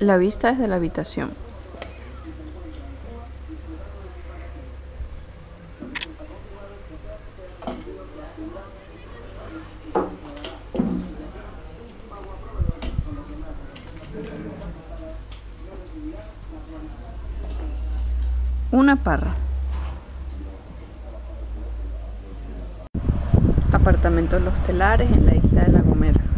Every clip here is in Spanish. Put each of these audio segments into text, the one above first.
La vista desde la habitación. Una parra. Apartamentos Los Telares en la isla de La Gomera.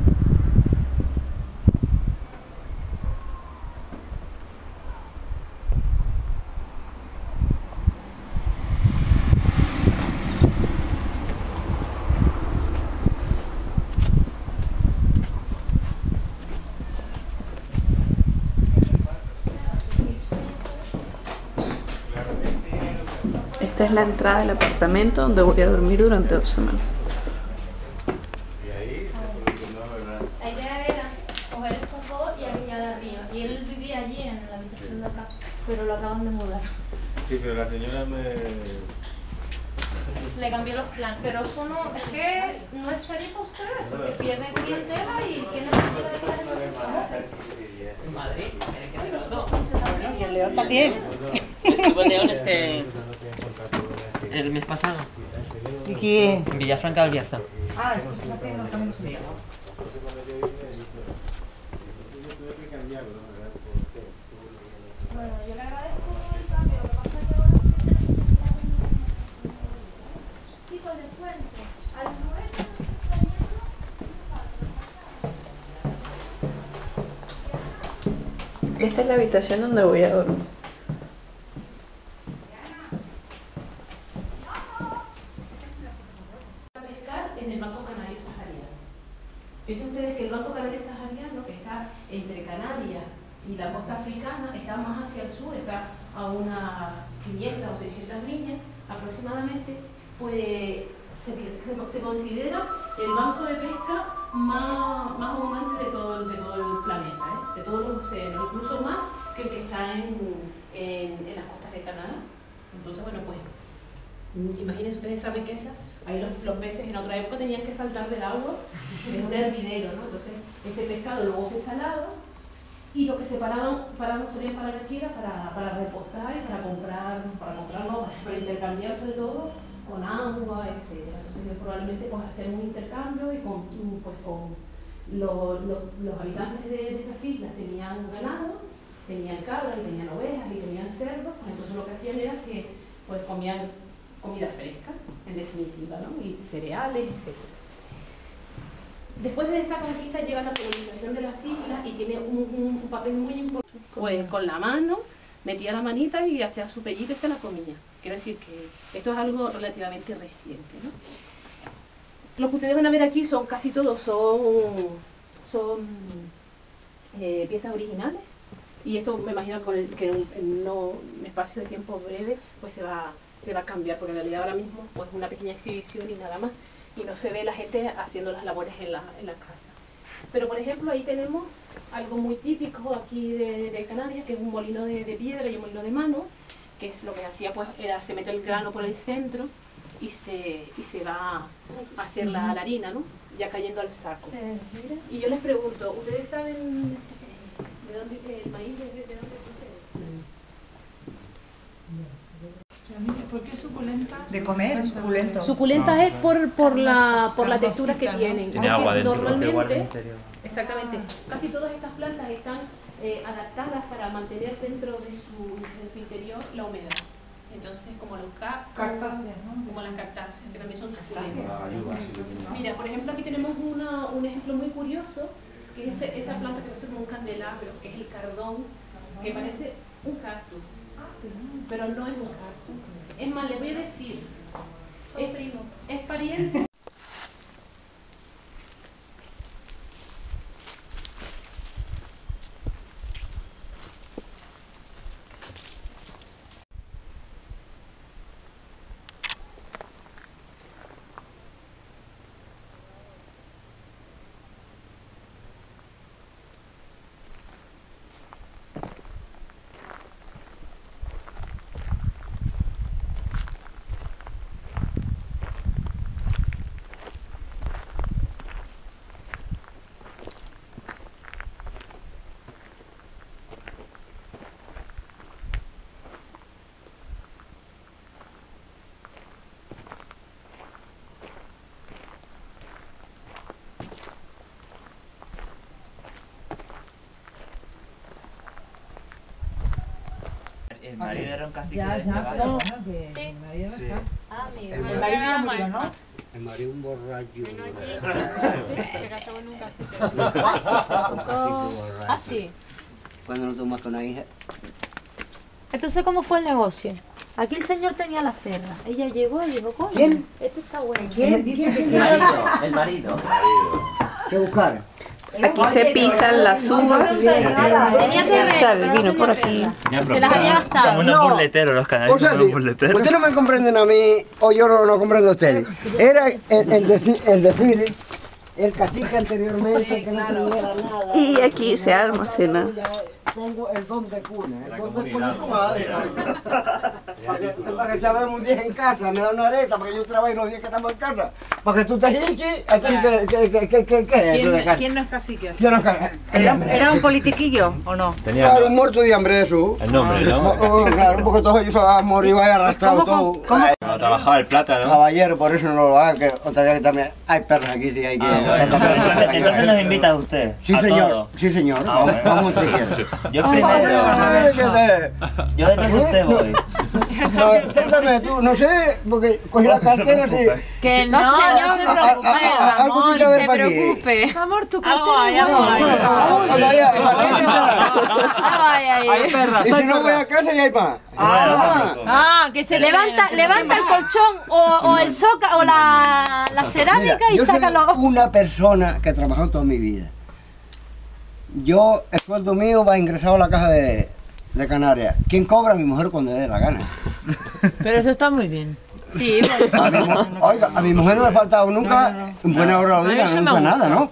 Esta es la entrada del apartamento donde voy a dormir durante dos semanas. La idea era coger estos dos y aquella de arriba. Y él vivía allí en la habitación de acá, pero lo acaban de mudar. Sí, pero la señora me... Le cambió los planes. Pero eso no, es que no es serio para ustedes, porque pierden clientela y tienen necesidad de quedar en ese Madrid, ¿qué te pasó? Y el León también. Estuvo en León este. El mes pasado, ¿Y quién? en Villafranca del Bierzo. Ah, estás haciendo también sí. Bueno, yo le agradezco el cambio, lo que pasa es que ahora un tipo de descuento. Al 9 está yendo, Esta es la habitación donde voy a dormir. a pescar en el Banco Canario Sahariano. Piensen ustedes que el Banco Canario Sahariano, que está entre Canarias y la costa africana, está más hacia el sur, está a unas 500 o 600 millas aproximadamente, pues se, considera el banco de pesca más, más abundante de todo, de todo el planeta, ¿eh? de todos los océanos, incluso más que el que está en, en, en las costas de Canadá. Entonces, bueno, pues Imagínense ustedes esa riqueza. Ahí los, los peces en otra época tenían que saltar del agua, es un hervidero, ¿no? Entonces ese pescado luego se salaba y lo que se paraban, paraban solían parar aquí era para, para repostar y para comprar, para comprar, para intercambiar sobre todo con agua, etc. Entonces probablemente pues hacer un intercambio y con, pues, con lo- lo- los habitantes de, de estas islas tenían ganado, tenían cabras y tenían ovejas y tenían cerdos, pues entonces lo que hacían era que pues comían comida fresca, en definitiva, ¿no? y cereales, etc. Después de esa conquista llega la colonización de las islas y tiene un, papel muy importante. Pues con la mano, metía la manita y hacía su pellita y se la comía. Quiero decir que esto es algo relativamente reciente. ¿no? Lo que ustedes van a ver aquí son casi todos son, son eh, piezas originales y esto me imagino que en un, en un espacio de tiempo breve pues se va, se va a cambiar, porque en realidad ahora mismo pues una pequeña exhibición y nada más, y no se ve la gente haciendo las labores en la, en la casa. Pero por ejemplo ahí tenemos algo muy típico aquí de, de Canarias, que es un molino de, de piedra y un molino de mano, que es lo que hacía pues era se mete el grano por el centro y se, y se va a hacer la, la harina, ¿no? Ya cayendo al saco. Y yo les pregunto, ¿ustedes saben de dónde el maíz de, de dónde ¿Por qué suculenta? De comer, suculento. Suculentas es por, por la, por la textura que tienen. Tiene agua dentro. Normalmente, exactamente, casi todas estas plantas están eh, adaptadas para mantener dentro de su, de su interior la humedad. Entonces, como los cactus, Cactáceas, ¿no? como las cactáceas, que también son suculentas. Mira, por ejemplo, aquí tenemos una, un ejemplo muy curioso, que es esa planta que parece como un candelabro, que es el cardón, que parece un cactus, pero no es cactus. Es más, les voy a decir, El marido era un cacique Ya, de ya, este barrio. bueno, que Sí. el marido no Sí. está. Ah, amigo. El marido ya murió, ¿no? El marido un borracho. Ah, sí. Cuando no tomas con una hija. Entonces, ¿cómo fue el negocio? Aquí el señor tenía las perras. Ella llegó y dijo, coño, ¿Quién? este está bueno. ¿Quién dice que El marido, el marido. ¿Qué buscar? Aquí se pisan las uvas. Tenía que ver, O sea, el vino por aquí. Se las había gastado. Son unos No. burleteros los O canarios, sea, sí, ustedes no me comprenden a mí o yo no, no comprendo a ustedes. Era el, el, decir, el decir, el cacique anteriormente que no tuviera nada. Y aquí se almacena. Tengo el don de cuna. El don de cuna. Para que, para que sabemos un día en casa, me da una areta para que yo trabaje los días que estamos en casa. Para que tú te hinches, ¿a ti qué, qué, qué, qué, qué, qué es eso de ¿Quién, casa? quién no es cacique? Yo no ca- ¿Era, era un politiquillo o no? Claro, un muerto de hambre eso. El nombre, ¿no? Oh, Claro, porque todos ellos han morido y arrastrado ¿Cómo, todo. cómo, Cuando trabajaba el plátano. Caballero, por eso no lo haga, que otra vez que también hay perros aquí, sí hay que... Ah, bueno. Entonces, entonces nos invita a usted. Sí, a señor, todos. sí, señor. Ah, bueno. Vamos, si quieres. Yo primero. Yo detrás de usted voy. No, tú, no sé, porque cogí la cartera así. Que no, señor, no se a- a- preocupe, haber se preocupe. Amor, tu. Ah, vaya, Algo hay ahí. Y si no voy a casa y hay más. Ah, Ah, que se Levanta, levanta el colchón o, o el soca o la, la cerámica Mira, y soy sácalo. una persona que ha trabajado toda mi vida. Yo, el sueldo mío va ingresado a la caja de, de Canarias. ¿Quién cobra? Mi mujer cuando le dé la gana. Pero eso está muy bien. Sí, A mi, oiga, a mi mujer no le ha faltado nunca en buena hora nunca nada, ¿no?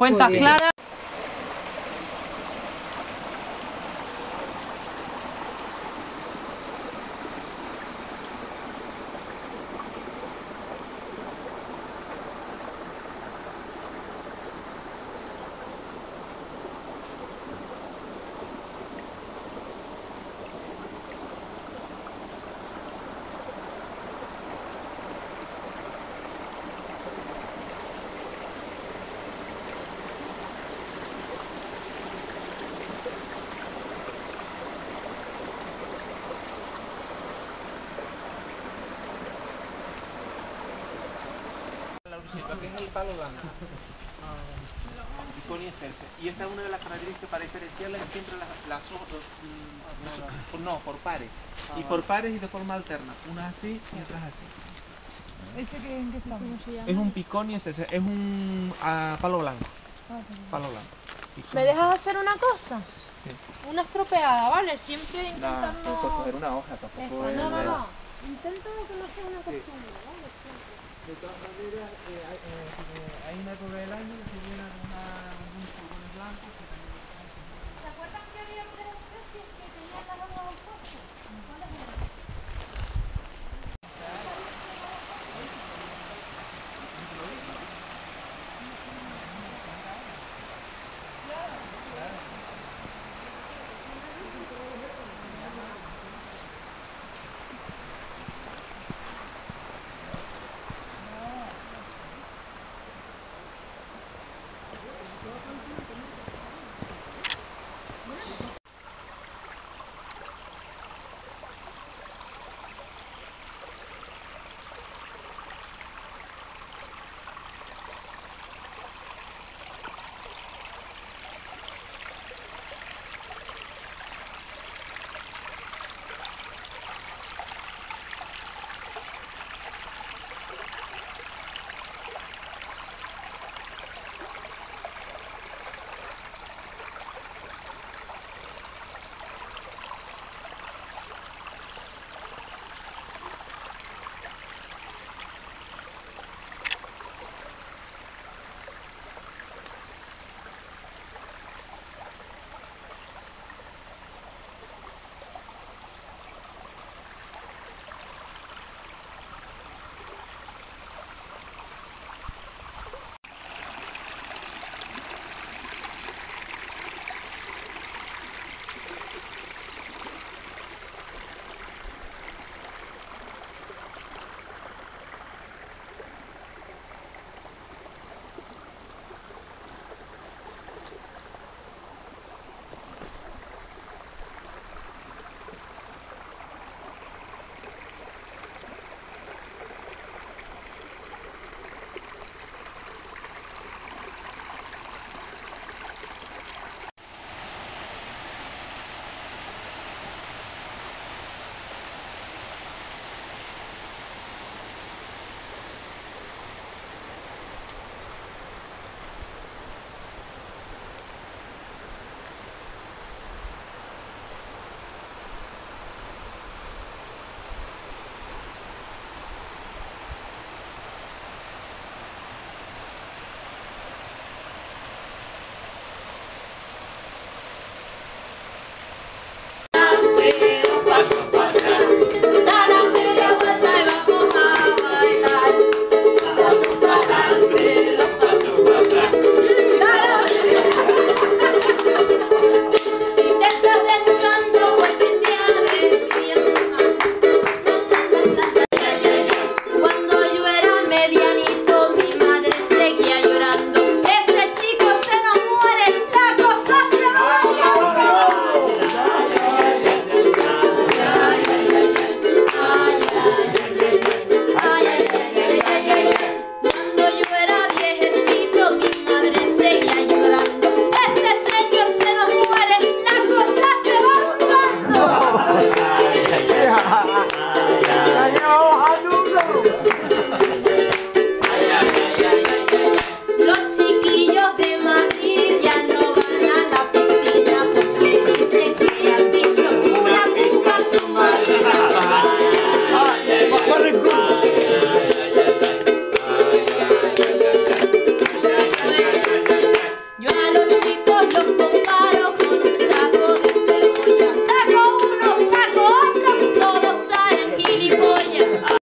Y esta es una de las características para diferenciarla es siempre las, las hojas, mm, no, por pares. Y por pares y de forma alterna. Unas así y otras así. ¿Ese que, en qué está? Es un piconio, es, ese, es un ah, palo blanco. Palo blanco. ¿Me dejas hacer una cosa? Una estropeada, ¿vale? Siempre No, intentando... por coger una hoja tampoco es... No, no, no. Intento que no sea una costumbre, ¿vale? De todas maneras, eh, hay, eh, hay una época del año que se llenan una, unos pulgones blancos. que también- ¿Se acuerdan que había tres especies que